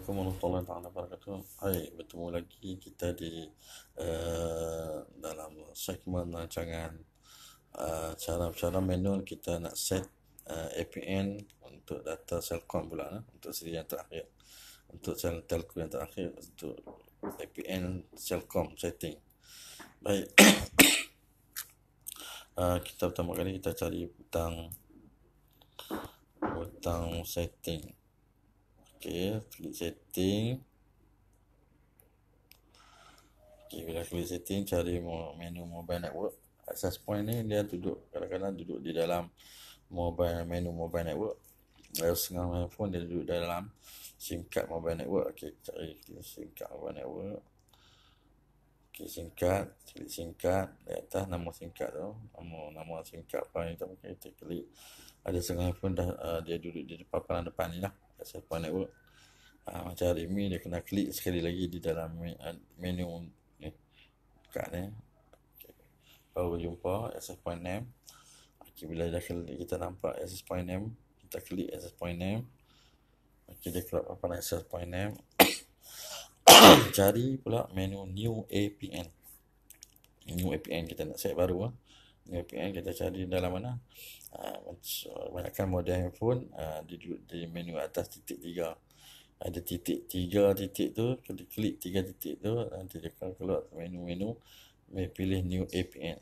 Assalamualaikum warahmatullahi wabarakatuh. Hai, bertemu lagi kita di uh, dalam segmen rancangan uh, cara-cara manual kita nak set uh, APN untuk data Celcom pula uh, untuk siri yang terakhir. Untuk channel telco yang terakhir untuk APN Celcom setting. Baik. uh, kita pertama kali kita cari butang butang setting Okey, klik setting. Okey, bila klik setting, cari menu mobile network. Access point ni dia duduk kadang-kadang duduk di dalam mobile menu mobile network. Kalau setengah handphone dia duduk dalam SIM card mobile network. Okey, cari SIM card mobile network. Okey, SIM card, klik SIM card di atas nama SIM card tu, nama nama SIM card apa yang kita klik. Ada setengah handphone dah uh, dia duduk di depan depan ni lah point network. Ha, macam hari ni dia kena klik sekali lagi di dalam ah, menu ni kat ni okay. baru jumpa access point name okay, bila dah klik kita nampak access point name kita klik access point name okay, dia keluar apa access point name cari pula menu new APN new APN kita nak set baru lah. APN kita cari dalam mana? Ah, banyakkan model handphone uh, di, di menu atas titik tiga. Ada titik tiga titik tu klik klik tiga titik tu nanti dia akan keluar menu-menu pilih new APN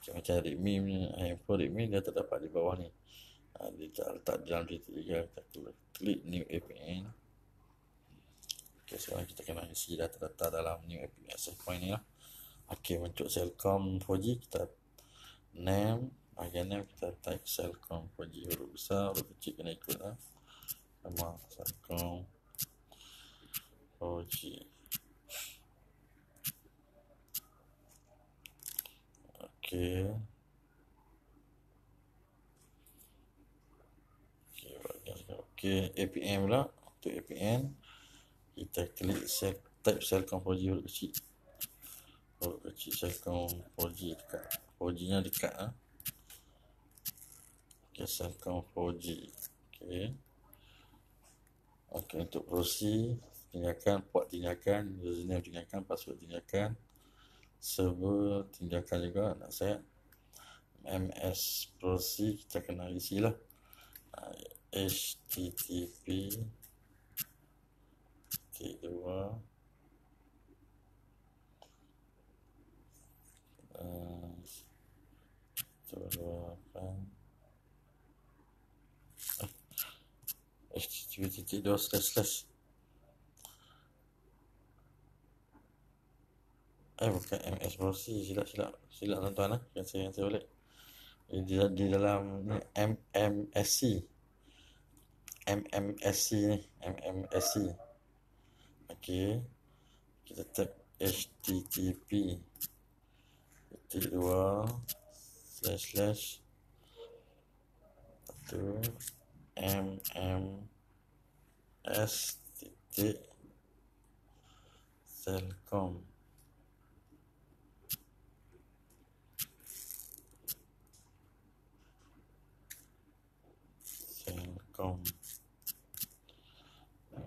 okay, macam Redmi handphone Redmi dia terdapat di bawah ni. Uh, dia tak letak dalam titik tiga kita klik new APN ok sekarang kita kena isi data-data dalam new APN access point ni lah. Ok untuk Celcom 4G kita name bahagiannya kita type Celcom 4G huruf besar huruf kecil kena ikut lah nama Celcom. 4G ok ok APN pula untuk APN kita klik set, type Celcom 4G huruf kecil huruf kecil Celcom 4G dekat 4G nya dekat ha? ok Cellcom 4G. ok ok untuk proxy, tinggalkan port tinggalkan, username tinggalkan, password tinggalkan. Server tinggalkan juga nak saya. MS proxy kita kena isi lah. Ah, HTTP Okay, dua. Titik dua slash slash eh bukan ms browser silap silap silap tuan-tuan lah yang saya yang saya balik di, di dalam ni mmsc mmsc ni mmsc okey kita type http titik dua slash slash. satu mm S titik Telkom Telkom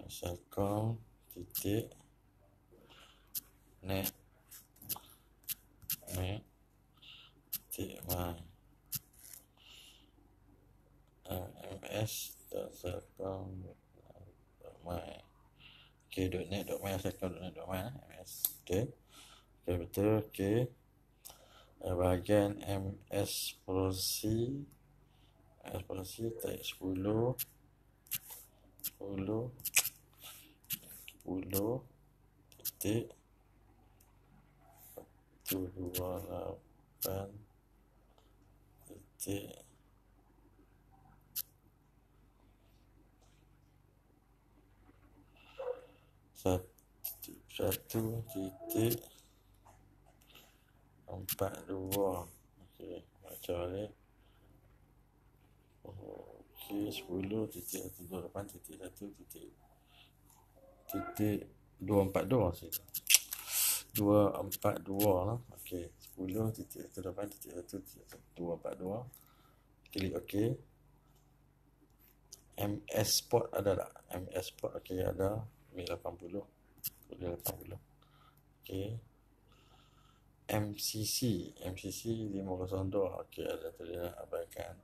Telkom titik net ms.com my okay net my saya net my ms okay okay betul okay eh, bahagian ms proxy ms proxy tag 10 10 10 titik lapan. Satu titik empat dua. Okey, macam ni. Okey, sepuluh titik satu dua lapan titik satu titik titik dua empat dua. Okey dua empat dua lah. Okey sepuluh titik satu lapan titik satu titik dua empat dua. Klik okey. MS port ada tak? MS port okey ada. 80 80 okey. MCC MCC 502 okey ada tadi abaikan.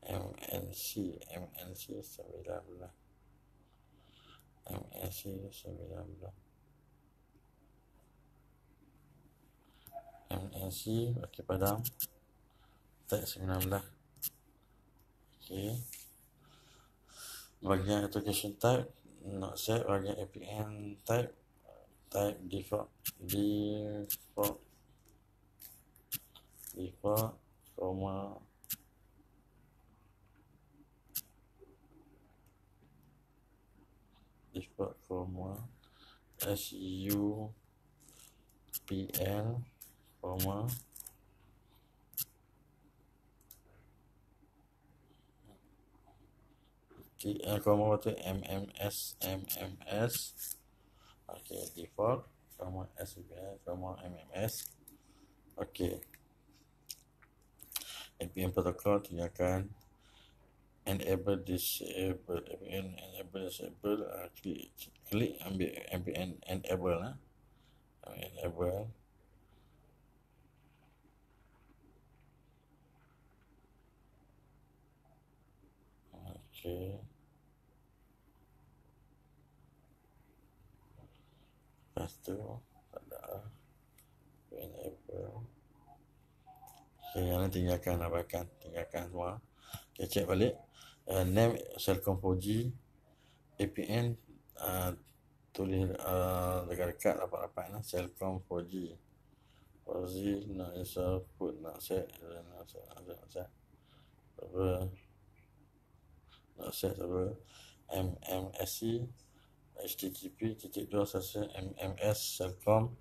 MNC MNC 19 MNC 19 MNC okey padam tag 19 okey. Bahagian application type not set. Bahagian APN type type default default default comma. Default comma. SUPL comma TL comma tu MMS MMS okay default. Comma SUPL comma MMS okay NPM protocol tinggalkan enable disable NPM enable disable. Uh, klik klik ambil NPM enable lah. Enable okay. Lepas tu ada enable. Okay, yang tinggalkan abaikan. Tinggalkan semua. Okay, check balik. Uh, name Selcom 4G APN uh, tulis uh, dekat-dekat rapat-rapat lah Selcom 4G 4G nak install put nak set nak set nak set nak set server MMSC http titik dua sasa mms selcom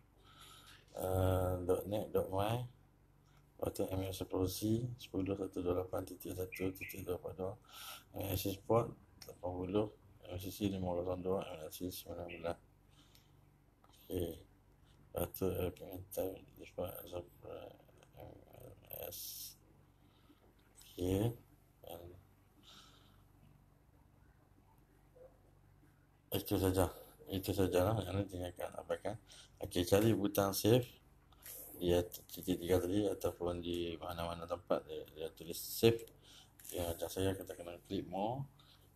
uh, .net .my atau ms proxy 10.128.1.2.2 msc port 80 msc 502 msc 19 ok atau APN type default as of ms ok itu saja. Itu saja lah yang tinggalkan abaikan okey cari butang save dia titik tiga tadi ataupun di mana-mana tempat dia, dia tulis save ya macam saya kita kena klik more.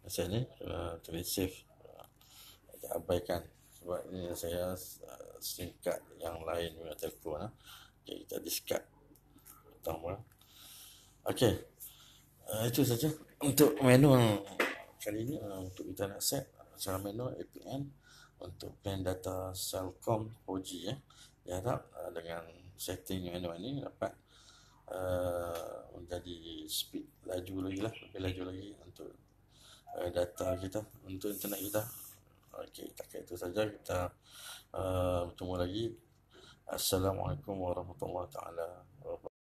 Macam ni uh, tulis save uh, abaikan. Sebab ini saya uh, singkat yang lain punya telefon uh. okay, kita discard. Pertama okey. Uh, itu saja untuk menu kali ini uh, untuk kita nak set secara manual APN untuk plan data Cellcom 4G ya. Diharap uh, dengan setting manual ini dapat uh, menjadi speed laju lagi lah, lebih laju lagi untuk uh, data kita, untuk internet kita. Okey, tak itu saja kita uh, bertemu lagi. Assalamualaikum warahmatullahi taala.